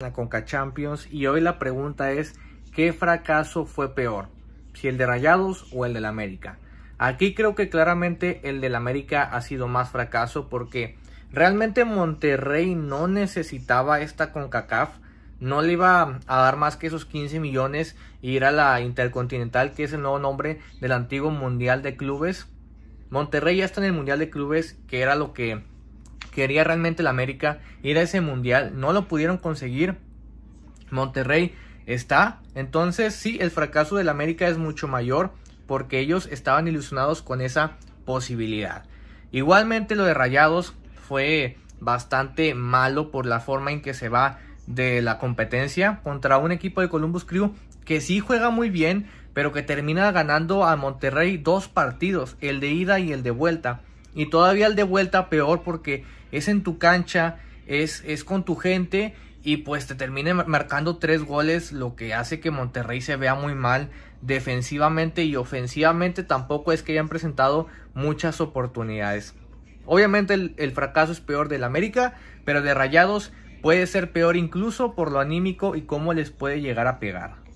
la Conca Champions y hoy la pregunta es ¿qué fracaso fue peor? Si el de Rayados o el del América. Aquí creo que claramente el del América ha sido más fracaso porque realmente Monterrey no necesitaba esta CONCACAF, no le iba a dar más que esos 15 millones y ir a la Intercontinental que es el nuevo nombre del antiguo Mundial de Clubes. Monterrey ya está en el Mundial de Clubes que era lo que quería realmente el América ir a ese mundial, no lo pudieron conseguir. Monterrey está, entonces sí, el fracaso del América es mucho mayor porque ellos estaban ilusionados con esa posibilidad. Igualmente lo de Rayados fue bastante malo por la forma en que se va de la competencia contra un equipo de Columbus Crew que sí juega muy bien, pero que termina ganando a Monterrey dos partidos, el de ida y el de vuelta. Y todavía el de vuelta peor porque es en tu cancha, es, es con tu gente y pues te termine marcando tres goles, lo que hace que Monterrey se vea muy mal defensivamente y ofensivamente tampoco es que hayan presentado muchas oportunidades. Obviamente el, el fracaso es peor del América, pero de Rayados puede ser peor incluso por lo anímico y cómo les puede llegar a pegar.